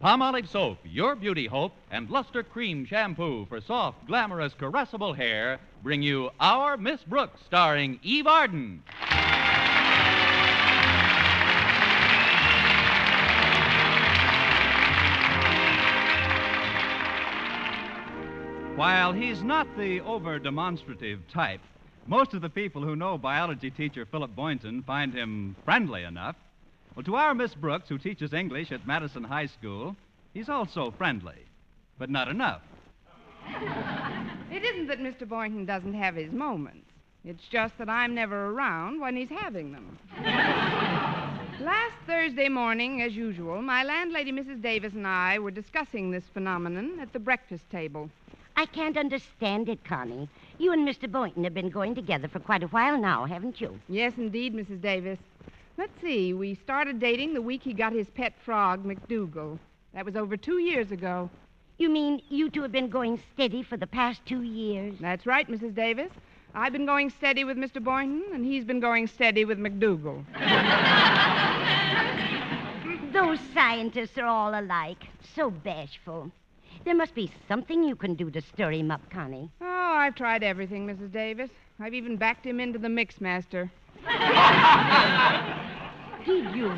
Palmolive Soap, your beauty hope, and Luster Cream Shampoo for soft, glamorous, caressable hair bring you Our Miss Brooks, starring Eve Arden. While he's not the over demonstrative type, most of the people who know biology teacher Philip Boynton find him friendly enough. Well, to our Miss Brooks, who teaches English at Madison High School, he's also friendly, but not enough. It isn't that Mr. Boynton doesn't have his moments. It's just that I'm never around when he's having them. Last Thursday morning, as usual, my landlady, Mrs. Davis, and I were discussing this phenomenon at the breakfast table. I can't understand it, Connie. You and Mr. Boynton have been going together for quite a while now, haven't you? Yes, indeed, Mrs. Davis. Let's see, we started dating the week he got his pet frog, McDougal. That was over two years ago. You mean you two have been going steady for the past two years? That's right, Mrs. Davis. I've been going steady with Mr. Boynton, and he's been going steady with McDougal. Those scientists are all alike. So bashful. There must be something you can do to stir him up, Connie. Oh, I've tried everything, Mrs. Davis. I've even backed him into the Mixmaster. Did you?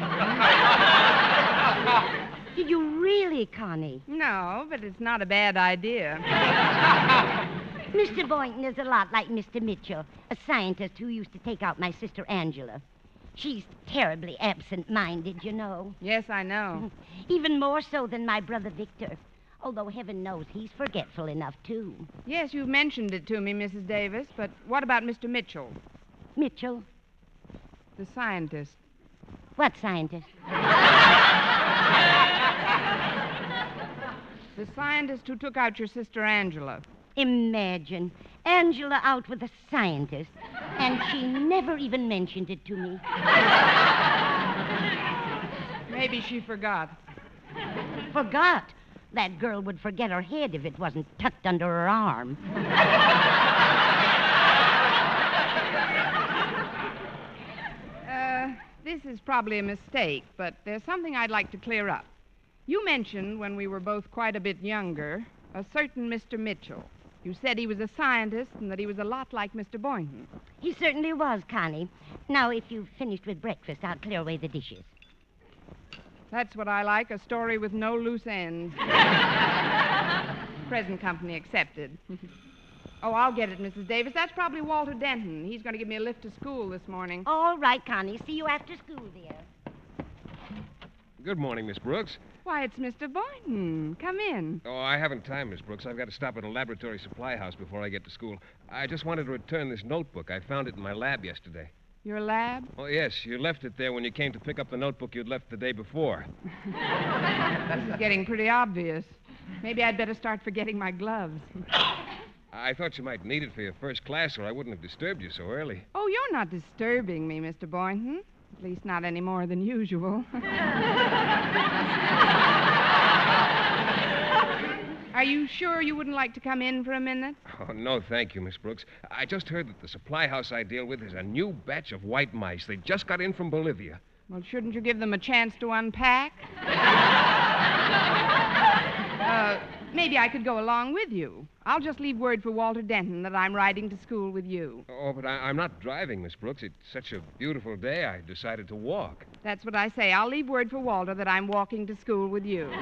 Did you really, Connie? No, but it's not a bad idea. Mr. Boynton is a lot like Mr. Mitchell, a scientist who used to take out my sister Angela. She's terribly absent minded, you know. Yes, I know. Even more so than my brother Victor. Although heaven knows he's forgetful enough, too. Yes, you've mentioned it to me, Mrs. Davis, but what about Mr. Mitchell, Mitchell? the scientist? What scientist? The scientist who took out your sister Angela. Imagine. Angela out with a scientist, and she never even mentioned it to me. Maybe she forgot. Forgot. That girl would forget her head if it wasn't tucked under her arm. Uh, this is probably a mistake, but there's something I'd like to clear up. You mentioned when we were both quite a bit younger a certain Mr. Mitchell. You said he was a scientist and that he was a lot like Mr. Boynton. He certainly was, Connie. Now, if you've finished with breakfast, I'll clear away the dishes. That's what I like a story with no loose ends. Present company accepted. Oh, I'll get it, Mrs. Davis. That's probably Walter Denton. He's going to give me a lift to school this morning. All right, Connie. See you after school, dear. Good morning, Miss Brooks. Why, it's Mr. Boynton. Come in. Oh, I haven't time, Miss Brooks. I've got to stop at a laboratory supply house before I get to school. I just wanted to return this notebook. I found it in my lab yesterday. Your lab? Oh, yes, you left it there when you came to pick up the notebook you'd left the day before. This is getting pretty obvious. Maybe I'd better start forgetting my gloves. I thought you might need it for your first class, or I wouldn't have disturbed you so early. Oh, you're not disturbing me, Mr. Boynton. At least not any more than usual. Are you sure you wouldn't like to come in for a minute? Oh, no, thank you, Miss Brooks. I just heard that the supply house I deal with is a new batch of white mice. They just got in from Bolivia. Well, shouldn't you give them a chance to unpack? uh, maybe I could go along with you. I'll just leave word for Walter Denton that I'm riding to school with you. Oh, but I, I'm not driving, Miss Brooks. It's such a beautiful day, I decided to walk. That's what I say. I'll leave word for Walter that I'm walking to school with you.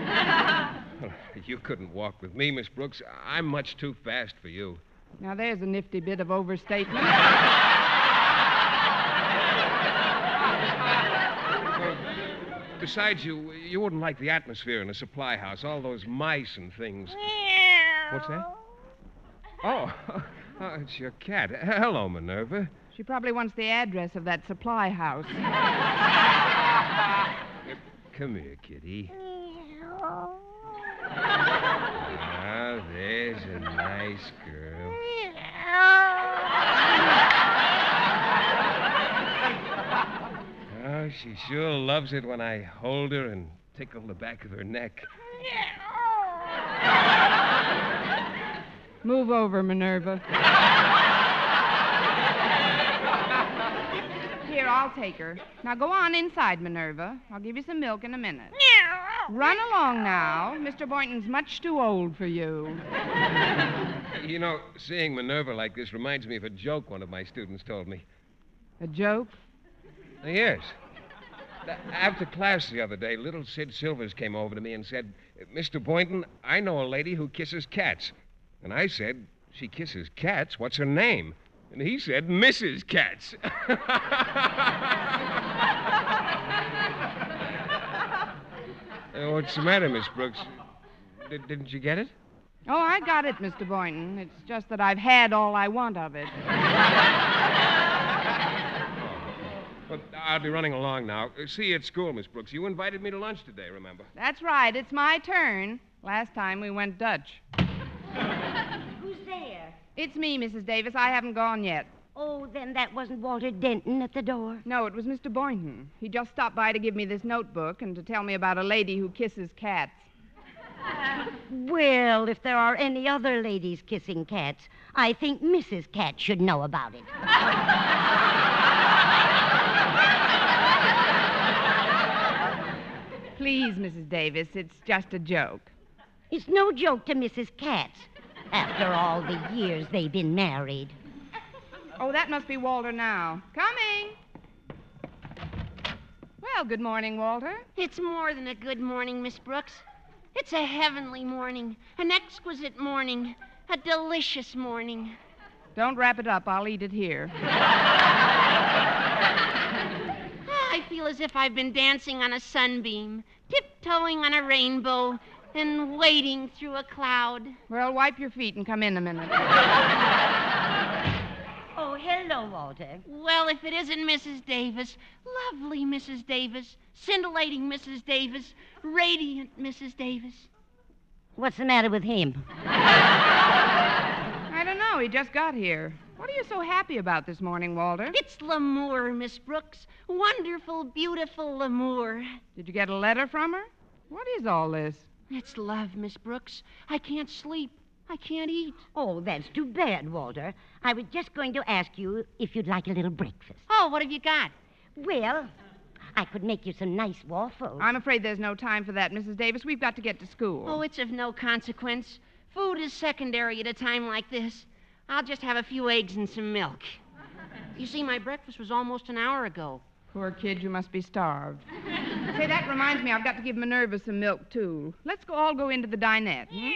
Well, you couldn't walk with me, Miss Brooks. I'm much too fast for you. Now, there's a nifty bit of overstatement. Besides, you you wouldn't like the atmosphere in a supply house, all those mice and things. What's that? Oh, oh, it's your cat. Hello, Minerva. She probably wants the address of that supply house. Come here, kitty. Ah, there's a nice girl. Oh, she sure loves it when I hold her and tickle the back of her neck. Move over, Minerva. Here, I'll take her. Now go on inside, Minerva. I'll give you some milk in a minute. Run along now. Mr. Boynton's much too old for you. You know, seeing Minerva like this reminds me of a joke one of my students told me. A joke? Yes. After class the other day, little Sid Silvers came over to me and said, Mr. Boynton, I know a lady who kisses cats. And I said, She kisses cats? What's her name? And he said, Mrs. Cats. Uh, What's the matter, Miss Brooks? Did, didn't you get it? Oh, I got it, Mr. Boynton. It's just that I've had all I want of it. Well, I'll be running along now. Uh, See you at school, Miss Brooks. You invited me to lunch today, remember? That's right. It's my turn. Last time we went Dutch. Who's there? It's me, Mrs. Davis. I haven't gone yet. Oh, then that wasn't Walter Denton at the door. No, it was Mr. Boynton. He just stopped by to give me this notebook and to tell me about a lady who kisses cats. Well, if there are any other ladies kissing cats, I think Mrs. Cat should know about it. Please, Mrs. Davis, it's just a joke. It's no joke to Mrs. Cat. After all the years they've been married. Oh, that must be Walter now. Coming. Well, good morning, Walter. It's more than a good morning, Miss Brooks. It's a heavenly morning, an exquisite morning, a delicious morning. Don't wrap it up. I'll eat it here. I feel as if I've been dancing on a sunbeam, tiptoeing on a rainbow, and wading through a cloud. Well, wipe your feet and come in a minute. Oh, hello, Walter. Well, if it isn't Mrs. Davis, lovely Mrs. Davis, scintillating Mrs. Davis, radiant Mrs. Davis. What's the matter with him? I don't know. He just got here. What are you so happy about this morning, Walter? It's l'amour, Miss Brooks. Wonderful, beautiful l'amour. Did you get a letter from her? What is all this? It's love, Miss Brooks. I can't sleep. I can't eat. Oh, that's too bad, Walter. I was just going to ask you if you'd like a little breakfast. Oh, what have you got? Well, I could make you some nice waffles. I'm afraid there's no time for that, Mrs. Davis. We've got to get to school. Oh, it's of no consequence. Food is secondary at a time like this. I'll just have a few eggs and some milk. You see, my breakfast was almost an hour ago. Poor kid, you must be starved. Say, that reminds me, I've got to give Minerva some milk, too. Let's go all go into the dinette. hmm?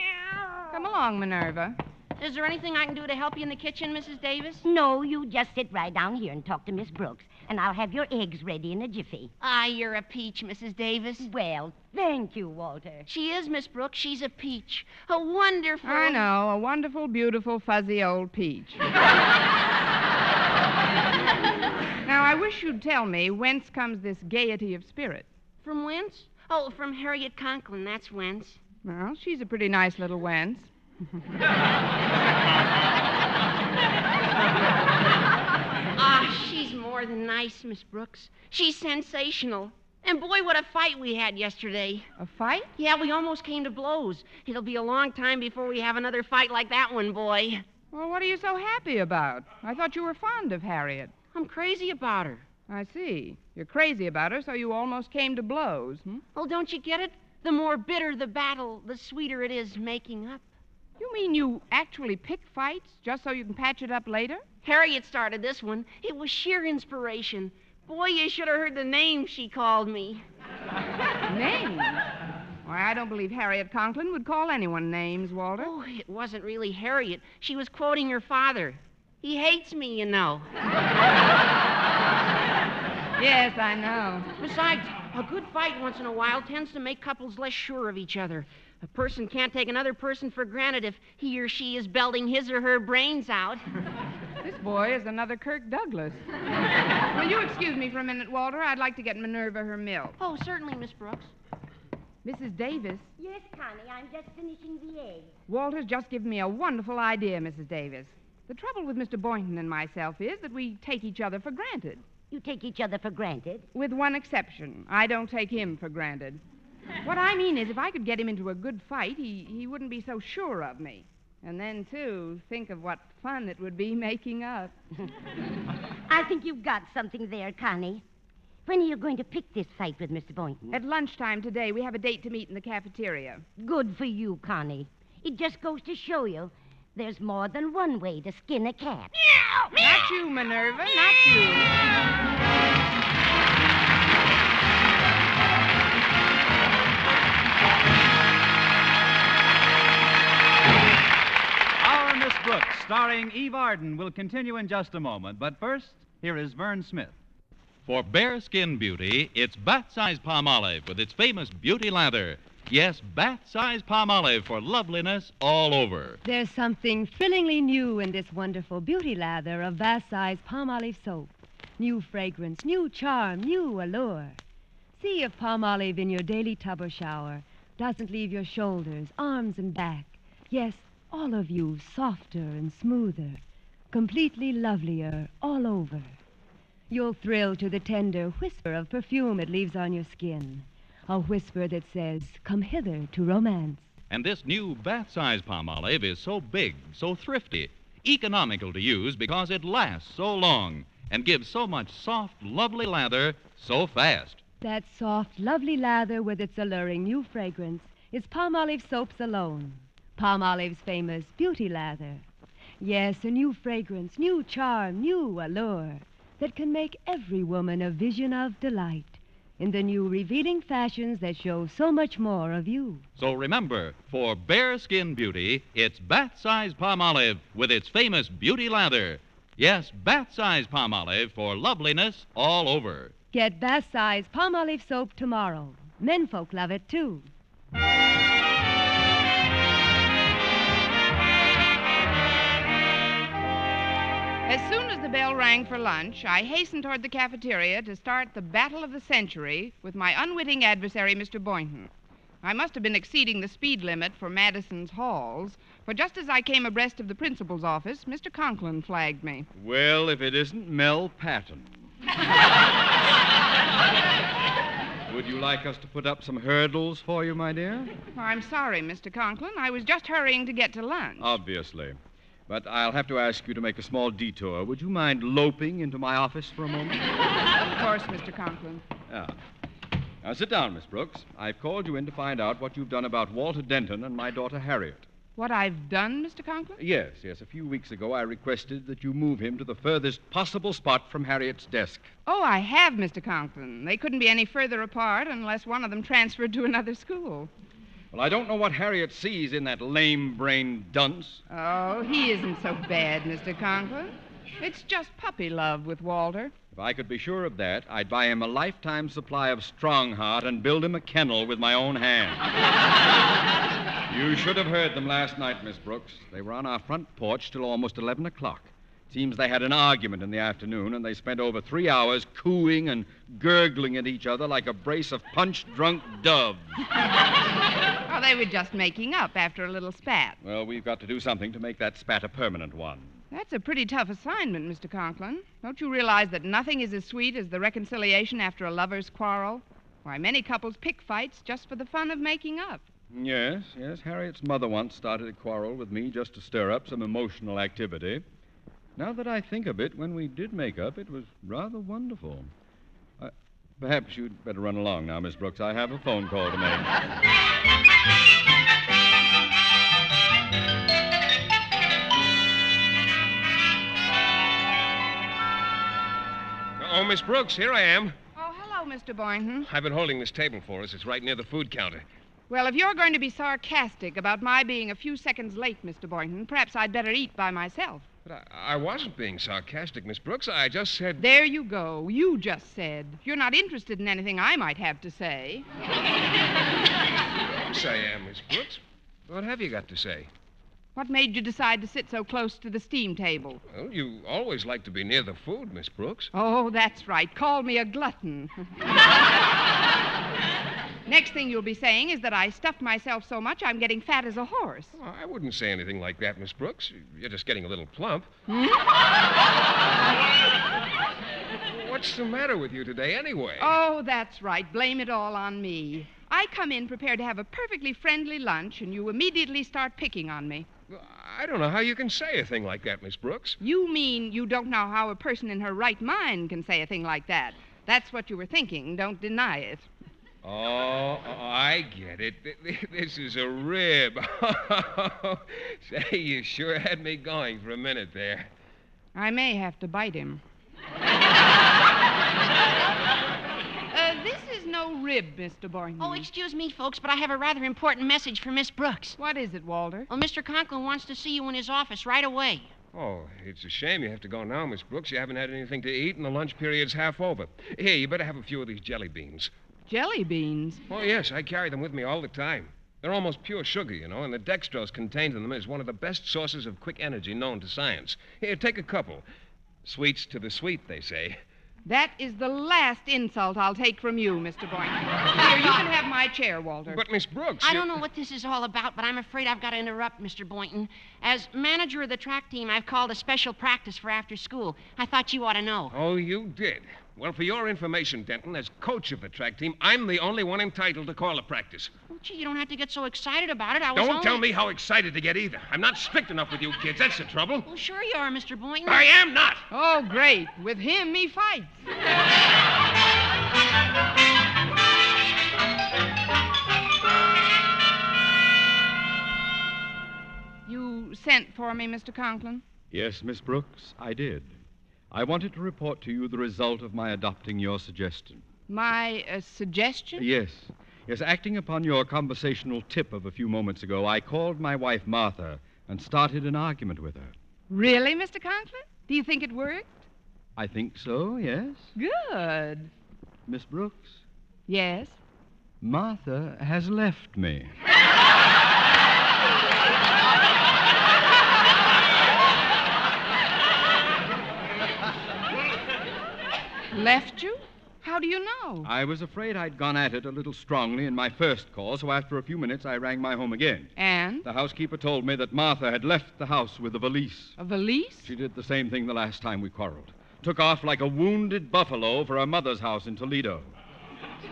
Come along, Minerva. Is there anything I can do to help you in the kitchen, Mrs. Davis? No, you just sit right down here and talk to Miss Brooks, and I'll have your eggs ready in a jiffy. Ah, you're a peach, Mrs. Davis. Well, thank you, Walter. She is, Miss Brooks. She's a peach. A wonderful. I know, a wonderful, beautiful, fuzzy old peach. now, I wish you'd tell me whence comes this gaiety of spirit. From whence? Oh, from Harriet Conklin. That's whence. Well, she's a pretty nice little wench. she's more than nice, Miss Brooks. She's sensational. And boy, what a fight we had yesterday. A fight? Yeah, we almost came to blows. It'll be a long time before we have another fight like that one, boy. Well, what are you so happy about? I thought you were fond of Harriet. I'm crazy about her. I see. You're crazy about her, so you almost came to blows. Hmm? Oh, don't you get it? The more bitter the battle, the sweeter it is making up. You mean you actually pick fights just so you can patch it up later? Harriet started this one. It was sheer inspiration. Boy, you should have heard the name she called me. Name? Why, I don't believe Harriet Conklin would call anyone names, Walter. Oh, it wasn't really Harriet. She was quoting her father. He hates me, you know. Yes, I know. Besides, a good fight once in a while tends to make couples less sure of each other. A person can't take another person for granted if he or she is belting his or her brains out. This boy is another Kirk Douglas. Will you excuse me for a minute, Walter? I'd like to get Minerva her milk. Oh, certainly, Miss Brooks. Mrs. Davis, Yes, Connie, I'm just finishing the eggs. Walter's just given me a wonderful idea, Mrs. Davis. The trouble with Mr. Boynton and myself is that we take each other for granted. You take each other for granted. With one exception. I don't take him for granted. What I mean is, if I could get him into a good fight, he, he wouldn't be so sure of me. And then, too, think of what fun it would be making up. I think you've got something there, Connie. When are you going to pick this fight with Mr. Boynton? At lunchtime today, we have a date to meet in the cafeteria. Good for you, Connie. It just goes to show you there's more than one way to skin a cat. "meow!" Not you, Minerva, not you. Brooks, starring Eve Arden, will continue in just a moment. But first, here is Vern Smith. For bare skin beauty, it's Bat Size Palmolive with its famous beauty lather. Yes, Bat Size Palmolive for loveliness all over. There's something thrillingly new in this wonderful beauty lather of vast size palmolive soap. New fragrance, new charm, new allure. See if palmolive in your daily tub or shower doesn't leave your shoulders, arms, and back. Yes, all of you softer and smoother, completely lovelier all over. You'll thrill to the tender whisper of perfume it leaves on your skin. A whisper that says, Come hither to romance. And this new bath-size Palmolive is so big, so thrifty, economical to use because it lasts so long and gives so much soft, lovely lather so fast. That soft, lovely lather with its alluring new fragrance is Palmolive soaps alone. Palmolive's famous beauty lather. Yes, a new fragrance, new charm, new allure that can make every woman a vision of delight in the new revealing fashions that show so much more of you. So remember, for bare skin beauty, it's bath size Palmolive with its famous beauty lather. Yes, bath size Palmolive for loveliness all over. Get bath size palmolive soap tomorrow. Menfolk love it too. As soon as the bell rang for lunch, I hastened toward the cafeteria to start the battle of the century with my unwitting adversary, Mr. Boynton. I must have been exceeding the speed limit for Madison's halls, for just as I came abreast of the principal's office, Mr. Conklin flagged me. Well, if it isn't Mel Patton. Would you like us to put up some hurdles for you, my dear? I'm sorry, Mr. Conklin. I was just hurrying to get to lunch. Obviously. But I'll have to ask you to make a small detour. Would you mind loping into my office for a moment? Of course, Mr. Conklin. Yeah. Now sit down, Miss Brooks. I've called you in to find out what you've done about Walter Denton and my daughter Harriet. What I've done, Mr. Conklin? Yes, yes. A few weeks ago, I requested that you move him to the furthest possible spot from Harriet's desk. Oh, I have, Mr. Conklin. They couldn't be any further apart unless one of them transferred to another school. Well, I don't know what Harriet sees in that lame brained dunce. Oh, he isn't so bad, Mr. Conklin. It's just puppy love with Walter. If I could be sure of that, I'd buy him a lifetime supply of Strong Heart and build him a kennel with my own hands. you should have heard them last night, Miss Brooks. They were on our front porch till almost 11 o'clock. Seems they had an argument in the afternoon, and they spent over three hours cooing and gurgling at each other like a brace of punch drunk doves. Oh, they were just making up after a little spat. Well, we've got to do something to make that spat a permanent one. That's a pretty tough assignment, Mr. Conklin. Don't you realize that nothing is as sweet as the reconciliation after a lover's quarrel? Why, many couples pick fights just for the fun of making up. Yes, yes. Harriet's mother once started a quarrel with me just to stir up some emotional activity. Now that I think of it, when we did make up, it was rather wonderful. I, perhaps you'd better run along now, Miss Brooks. I have a phone call to make. Oh, Miss Brooks, here I am. Oh, hello, Mr. Boynton. I've been holding this table for us. It's right near the food counter. Well, if you're going to be sarcastic about my being a few seconds late, Mr. Boynton, perhaps I'd better eat by myself. But I, I wasn't being sarcastic, Miss Brooks. I just said. There you go. You just said. You're not interested in anything I might have to say. Yes, I am, Miss Brooks. What have you got to say? What made you decide to sit so close to the steam table? Well, you always like to be near the food, Miss Brooks. Oh, that's right. Call me a glutton. Next thing you'll be saying is that I stuffed myself so much I'm getting fat as a horse. Well, I wouldn't say anything like that, Miss Brooks. You're just getting a little plump. What's the matter with you today, anyway? Oh, that's right. Blame it all on me. I come in prepared to have a perfectly friendly lunch, and you immediately start picking on me. I don't know how you can say a thing like that, Miss Brooks. You mean you don't know how a person in her right mind can say a thing like that? That's what you were thinking. Don't deny it. Oh, oh, I get it. Th- th- This is a rib. Say, you sure had me going for a minute there. I may have to bite him. uh, this is no rib, Mr. Boynton. Oh, excuse me, folks, but I have a rather important message for Miss Brooks. What is it, Walter? Well, Mr. Conklin wants to see you in his office right away. Oh, it's a shame you have to go now, Miss Brooks. You haven't had anything to eat, and the lunch period's half over. Here, you better have a few of these jelly beans. Jelly beans. Oh, yes, I carry them with me all the time. They're almost pure sugar, you know, and the dextrose contained in them is one of the best sources of quick energy known to science. Here, take a couple. Sweets to the sweet, they say. That is the last insult I'll take from you, Mr. Boynton. Here, you can have my chair, Walter. But, Miss Brooks. I you- don't know what this is all about, but I'm afraid I've got to interrupt, Mr. Boynton. As manager of the track team, I've called a special practice for after school. I thought you ought to know. Oh, you did. Well, for your information, Denton, as coach of the track team, I'm the only one entitled to call a practice. Oh, gee, you don't have to get so excited about it. I was Don't only... tell me how excited to get either. I'm not strict enough with you kids. That's the trouble. Well, sure you are, Mr. Boynton. I am not. Oh, great. With him, he fights. You sent for me, Mr. Conklin? Yes, Miss Brooks, I did. I wanted to report to you the result of my adopting your suggestion. My uh, suggestion? Yes. Yes, acting upon your conversational tip of a few moments ago, I called my wife Martha and started an argument with her. Really, Mr. Conklin? Do you think it worked? I think so, yes. Good. Miss Brooks, Yes. Martha has left me. Left you? How do you know? I was afraid I'd gone at it a little strongly in my first call, so after a few minutes I rang my home again. And? The housekeeper told me that Martha had left the house with a valise. A valise? She did the same thing the last time we quarreled. Took off like a wounded buffalo for her mother's house in Toledo.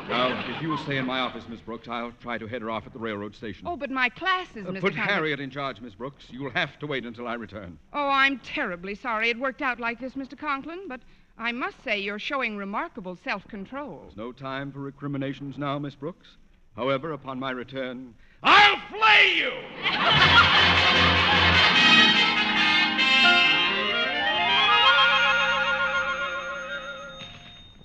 Now, if you'll stay in my office, Miss Brooks, I'll try to head her off at the railroad station. Oh, but my classes, Uh, Mr. put. Harriet in charge, Miss Brooks. You'll have to wait until I return. Oh, I'm terribly sorry it worked out like this, Mr. Conklin, but I must say you're showing remarkable self control. There's no time for recriminations now, Miss Brooks. However, upon my return, I'll flay you!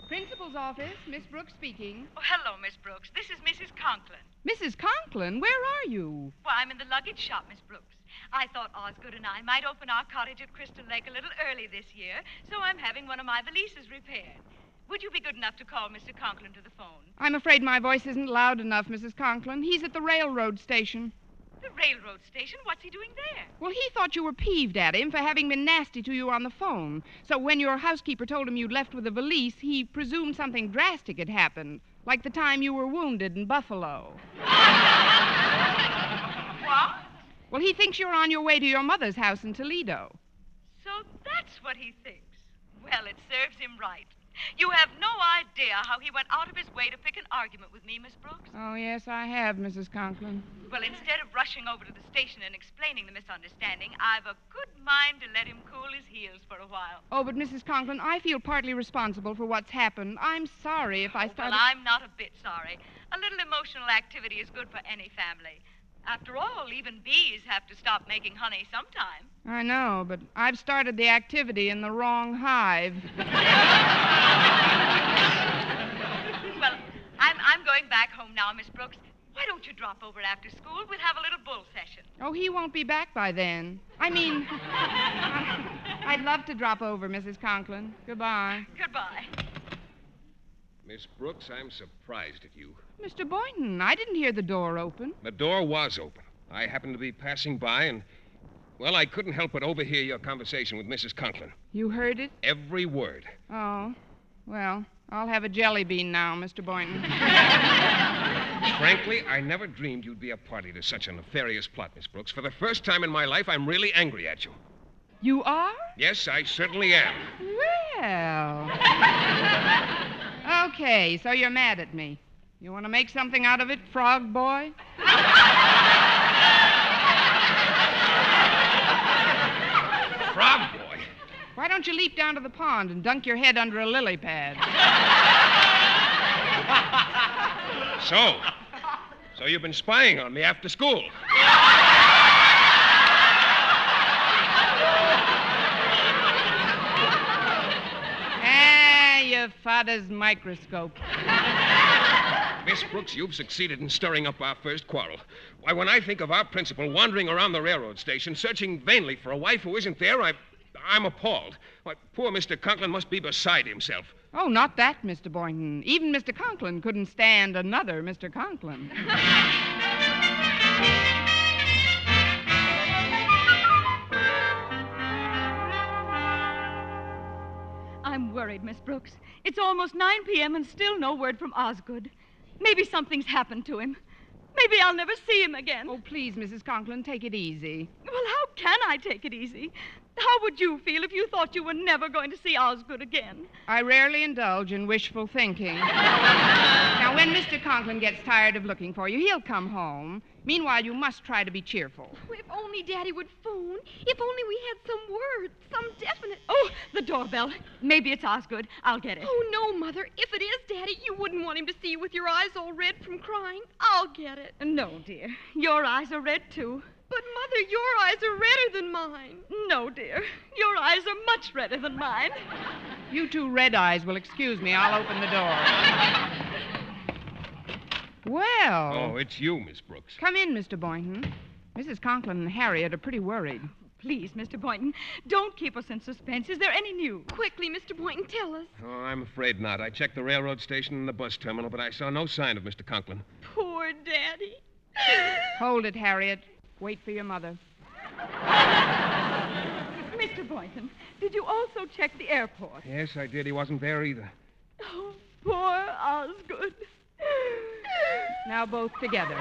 Principal's office, Miss Brooks speaking. Oh, hello, Miss Brooks. This is Mrs. Conklin. Mrs. Conklin, where are you? Well, I'm in the luggage shop, Miss Brooks. I thought Osgood and I might open our cottage at Crystal Lake a little early this year, so I'm having one of my valises repaired. Would you be good enough to call Mr. Conklin to the phone? I'm afraid my voice isn't loud enough, Mrs. Conklin. He's at the railroad station. The railroad station? What's he doing there? Well, he thought you were peeved at him for having been nasty to you on the phone. So when your housekeeper told him you'd left with a valise, he presumed something drastic had happened, like the time you were wounded in Buffalo. What? Well, he thinks you're on your way to your mother's house in Toledo. So that's what he thinks. Well, it serves him right. You have no idea how he went out of his way to pick an argument with me, Miss Brooks. Oh, yes, I have, Mrs. Conklin. Well, instead of rushing over to the station and explaining the misunderstanding, I've a good mind to let him cool his heels for a while. Oh, but Mrs. Conklin, I feel partly responsible for what's happened. I'm sorry if I oh, Well, started. I'm not a bit sorry. A little emotional activity is good for any family. After all, even bees have to stop making honey sometime. I know, but I've started the activity in the wrong hive. Well, I'm, I'm going back home now, Miss Brooks. Why don't you drop over after school? We'll have a little bull session. Oh, he won't be back by then. I mean, I'd love to drop over, Mrs. Conklin. Goodbye. Goodbye. Miss Brooks, I'm surprised at you. Mr. Boynton, I didn't hear the door open. The door was open. I happened to be passing by and, well, I couldn't help but overhear your conversation with Mrs. Conklin. You heard it? Every word. Oh, well, I'll have a jelly bean now, Mr. Boynton. Frankly, I never dreamed you'd be a party to such a nefarious plot, Miss Brooks. For the first time in my life, I'm really angry at you. You are? Yes, I certainly am. Well. okay, so you're mad at me. You want to make something out of it, frog boy? Frog boy. Why don't you leap down to the pond and dunk your head under a lily pad? So, so you've been spying on me after school. ah, your father's microscope. Miss Brooks, you've succeeded in stirring up our first quarrel. Why, when I think of our principal wandering around the railroad station, searching vainly for a wife who isn't there, I, I'm appalled. Why, poor Mr. Conklin must be beside himself. Oh, not that, Mr. Boynton. Even Mr. Conklin couldn't stand another Mr. Conklin. I'm worried, Miss Brooks. It's almost 9 p.m. and still no word from Osgood. Maybe something's happened to him. Maybe I'll never see him again. Oh, please, Mrs. Conklin, take it easy. Well, how can I take it easy? How would you feel if you thought you were never going to see Osgood again? I rarely indulge in wishful thinking. now, when Mr. Conklin gets tired of looking for you, he'll come home. Meanwhile, you must try to be cheerful. Oh, if only Daddy would phone. If only we had some word, some definite. Oh, the doorbell. Maybe it's Osgood. I'll get it. Oh, no, Mother. If it is Daddy, you wouldn't want him to see you with your eyes all red from crying. I'll get it. No, dear. Your eyes are red, too. But, Mother, your eyes are redder than mine. No, dear. Your eyes are much redder than mine. You two red eyes will excuse me. I'll open the door. Well. Oh, it's you, Miss Brooks. Come in, Mr. Boynton. Mrs. Conklin and Harriet are pretty worried. Please, Mr. Boynton, don't keep us in suspense. Is there any news? Quickly, Mr. Boynton, tell us. Oh, I'm afraid not. I checked the railroad station and the bus terminal, but I saw no sign of Mr. Conklin. Poor Daddy. Hold it, Harriet. Wait for your mother. Mr. Boynton, did you also check the airport? Yes, I did. He wasn't there either. Oh, poor Osgood. Now both together.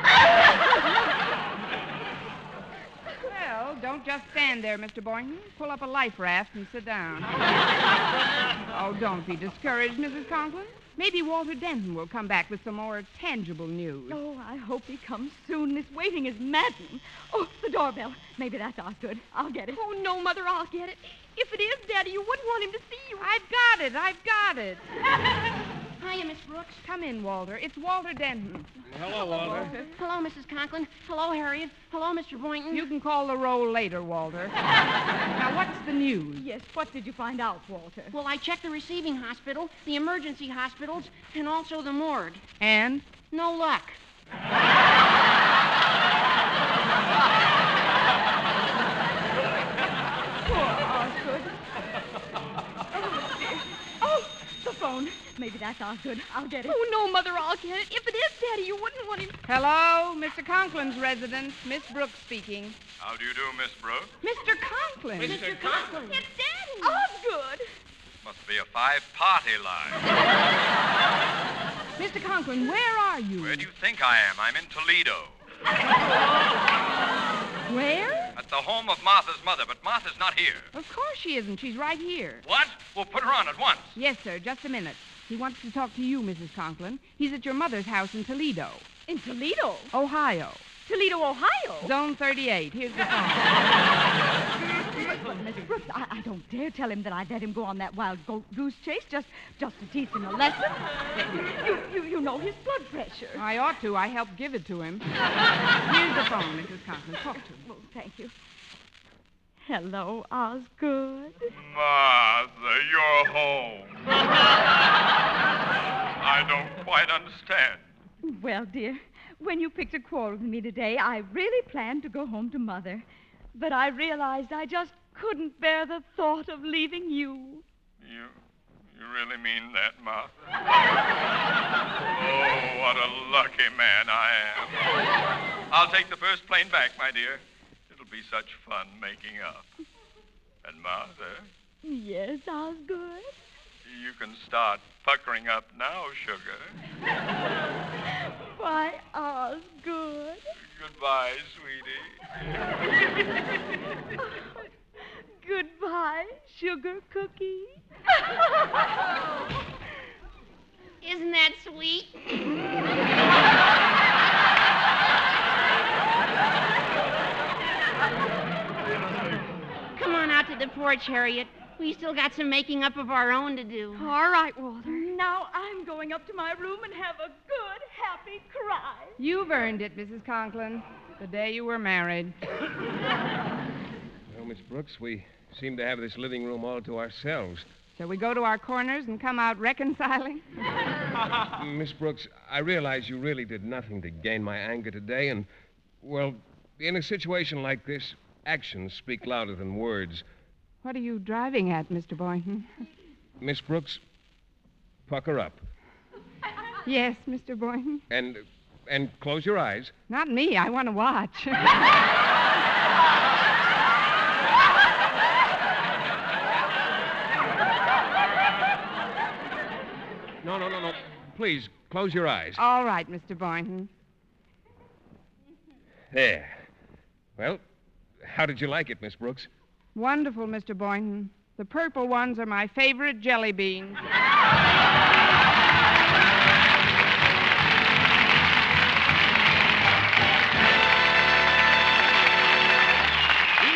well, don't just stand there, Mr. Boynton. Pull up a life raft and sit down. oh, don't be discouraged, Mrs. Conklin. Maybe Walter Denton will come back with some more tangible news. Oh, I hope he comes soon. This waiting is maddening. Oh, the doorbell. Maybe that's Osgood. I'll get it. Oh, no, Mother, I'll get it. If it is Daddy, you wouldn't want him to see you. I've got it. I've got it. Hiya, Miss Brooks. Come in, Walter. It's Walter Denton. Hello, Walter. Hello, Mrs. Conklin. Hello, Harriet. Hello, Mr. Boynton. You can call the roll later, Walter. now, what's the news? Yes, what did you find out, Walter? Well, I checked the receiving hospital, the emergency hospitals, and also the morgue. And? No luck. Poor Osgood. Oh, dear. Oh, the phone. Maybe that's Osgood. I'll get it. Oh, no, Mother, I'll get it. If it is Daddy, you wouldn't want him. Hello, Mr. Conklin's residence. Miss Brooks speaking. How do you do, Miss Brooks? Mr. Conklin. Mr. Conklin. It's Daddy. Osgood. Must be a five-party line. Mr. Conklin, where are you? Where do you think I am? I'm in Toledo. Where? At the home of Martha's mother, but Martha's not here. Of course she isn't. She's right here. What? We'll put her on at once. Yes, sir. Just a minute. He wants to talk to you, Mrs. Conklin. He's at your mother's house in Toledo, In Toledo? Ohio. Toledo, Ohio? Zone 38. Here's the phone. Miss Brooks, I, I don't dare tell him that I let him go on that wild goat goose chase just, just to teach him a lesson. You, you, you know his blood pressure. I ought to. I helped give it to him. Here's the phone, Mrs. Conklin. Talk to him. Oh, thank you. Hello, Osgood. Martha, you're home. I don't quite understand. Well, dear, when you picked a quarrel with me today, I really planned to go home to Mother. But I realized I just couldn't bear the thought of leaving you. You, you really mean that, Martha? oh, what a lucky man I am. I'll take the first plane back, my dear. It'll be such fun making up. And Martha, Yes, Osgood. you can start puckering up now, sugar. Why, Osgood. Goodbye, sweetie. Goodbye, sugar cookie. Isn't that sweet? out to the porch, Harriet. We still got some making up of our own to do. All right, Walter. Now I'm going up to my room and have a good, happy cry. You've earned it, Mrs. Conklin, the day you were married. Well, Miss Brooks, we seem to have this living room all to ourselves. Shall we go to our corners and come out reconciling? Miss Brooks, I realize you really did nothing to gain my anger today, and, well, in a situation like this, actions speak louder than words. What are you driving at, Mr. Boynton? Hmm? Miss Brooks, pucker up Yes, Mr. Boynton. Hmm? and and close your eyes. Not me. I want to watch. No, no, no, no. Please, close your eyes. All right, Mr. Boynton. Hmm? There. Well, how did you like it, Miss Brooks? Wonderful, Mr. Boynton. The purple ones are my favorite jelly beans. Eve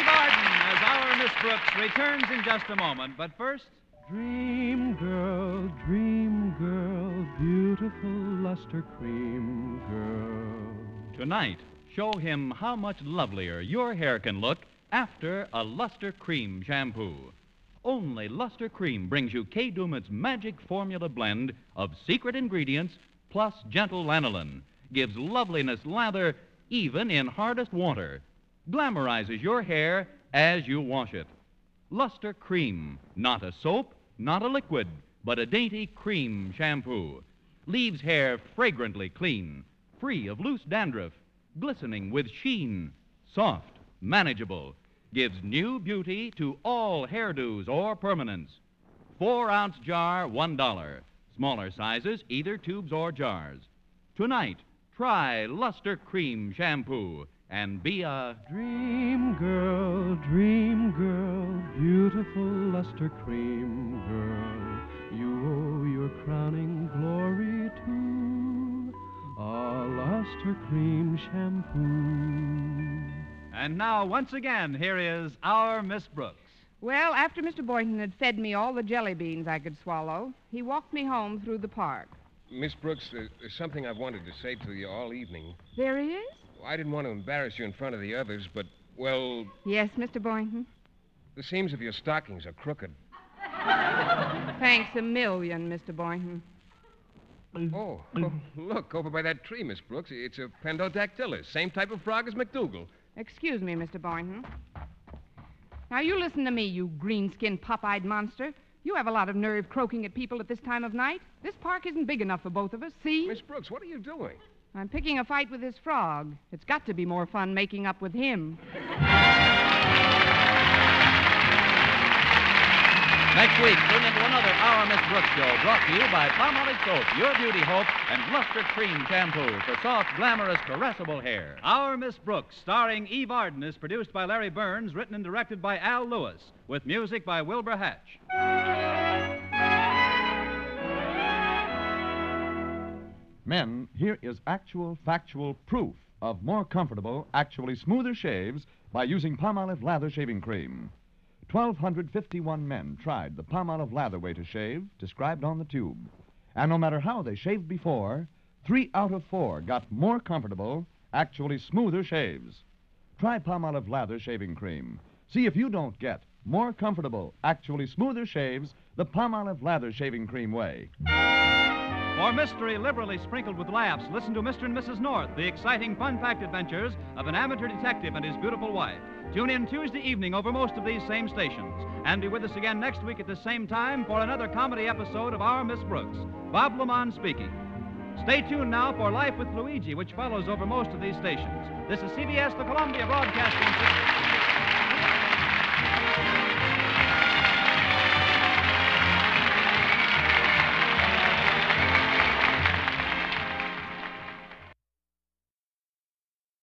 Arden as our Miss Brooks returns in just a moment. But first, Dream girl, dream girl, beautiful luster cream girl. Tonight, show him how much lovelier your hair can look after a Luster Cream shampoo. Only Luster Cream brings you Kay Daumit's magic formula blend of secret ingredients plus gentle lanolin. Gives loveliness lather even in hardest water. Glamorizes your hair as you wash it. Luster Cream, not a soap, not a liquid, but a dainty cream shampoo. Leaves hair fragrantly clean, free of loose dandruff, glistening with sheen, soft, manageable. Gives new beauty to all hairdos or permanents. Four ounce jar, one dollar. Smaller sizes, either tubes or jars. Tonight, try Luster Cream Shampoo and be a Dream girl, dream girl, beautiful luster cream girl. You owe your crowning glory to a luster cream shampoo. And now once again, here is our Miss Brooks. Well, after Mr. Boynton had fed me all the jelly beans I could swallow, he walked me home through the park. Miss Brooks, there- there's something I've wanted to say to you all evening. There he is? I didn't want to embarrass you in front of the others, but, well, Yes, Mr. Boynton. the seams of your stockings are crooked. Thanks a million, Mr. Boynton. Oh, oh, look, over by that tree, Miss Brooks. It's a Pentadactylus, same type of frog as McDougal. Excuse me, Mr. Boynton. Now, you listen to me, you green skinned, pop eyed monster. You have a lot of nerve croaking at people at this time of night. This park isn't big enough for both of us, see? Miss Brooks, what are you doing? I'm picking a fight with this frog. It's got to be more fun making up with him. Next week, tune into another Our Miss Brooks show brought to you by Palmolive Soap, Your Beauty Hope, and Luster Cream Shampoo for soft, glamorous, caressable hair. Our Miss Brooks, starring Eve Arden, is produced by Larry Berns, written and directed by Al Lewis, with music by Wilbur Hatch. Men, here is actual, factual proof of more comfortable, actually smoother shaves by using Palmolive Lather Shaving Cream. 1,251 men tried the Palmolive Lather way to shave, described on the tube. And no matter how they shaved before, three out of four got more comfortable, actually smoother shaves. Try Palmolive Lather Shaving Cream. See if you don't get more comfortable, actually smoother shaves the Palmolive Lather Shaving Cream way. For mystery liberally sprinkled with laughs, listen to Mr. and Mrs. North, the exciting fun fact adventures of an amateur detective and his beautiful wife. Tune in Tuesday evening over most of these same stations. And be with us again next week at the same time for another comedy episode of Our Miss Brooks. Bob LeMond speaking. Stay tuned now for Life with Luigi, which follows over most of these stations. This is CBS, the Columbia Broadcasting System.